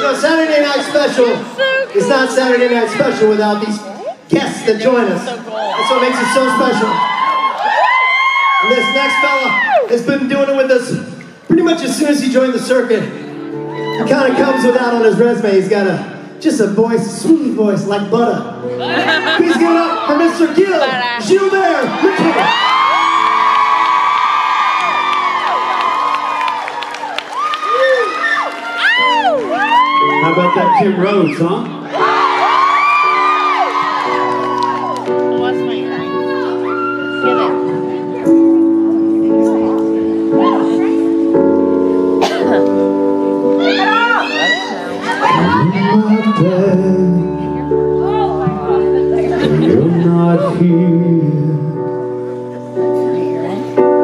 know, Saturday Night Special is not Saturday Night Special without these guests that join us. That's what makes it so special. And this next fella has been doing it with us pretty much as soon as he joined the circuit. He kind of comes without on his resume. He's got a just a voice, smooth voice like butter. Please give it up for Mr. Gil Gilbert Mitchell. How about that Tim Rhodes, huh?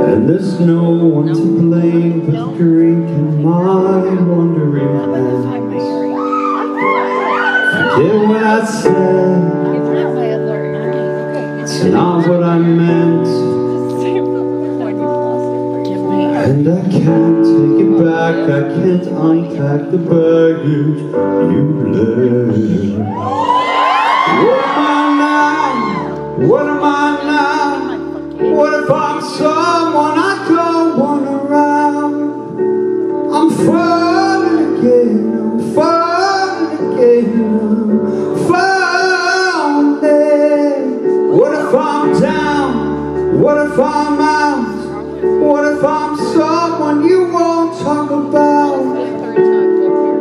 And there's no one to blame but drinking my wandering hands Forget what I said It's not what I meant. And I can't take it back. I can't unpack the baggage you left What if I'm out? What if I'm someone you won't talk about?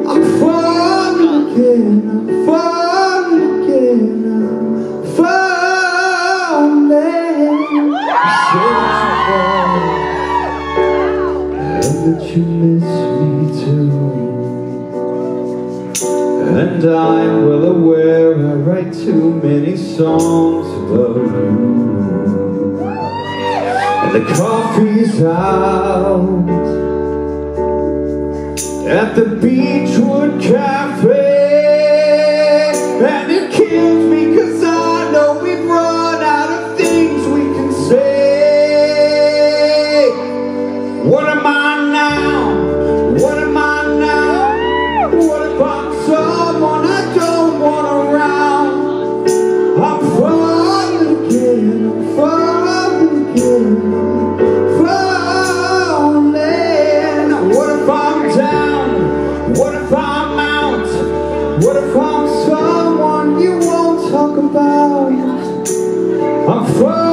I'm falling again, I'm falling again, I'm falling. And that you miss me too. And I'm well aware I write too many songs about you. The coffee's out at the Beachwood Cafe. And it kills me I'm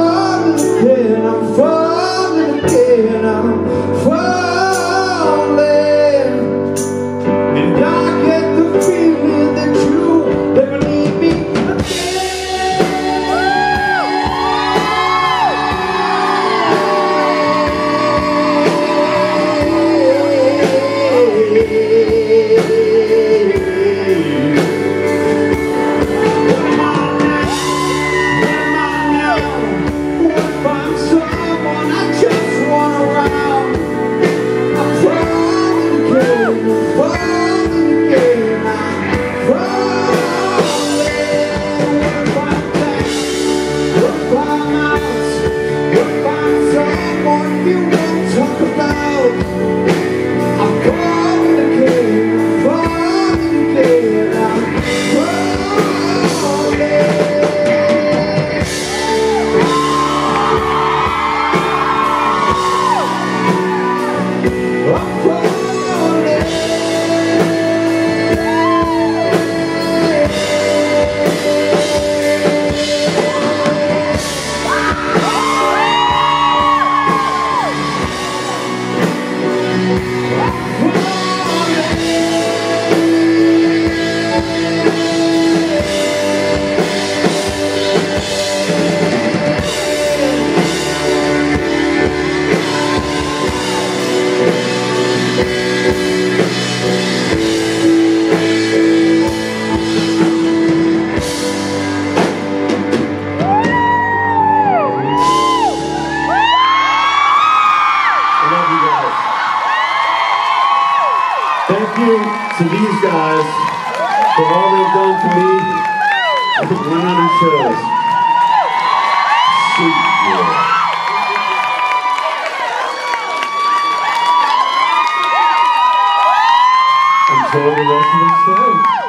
to these guys for all they've done for me. I think 100 shows. Sweet, yeah. Enjoy the rest of the show.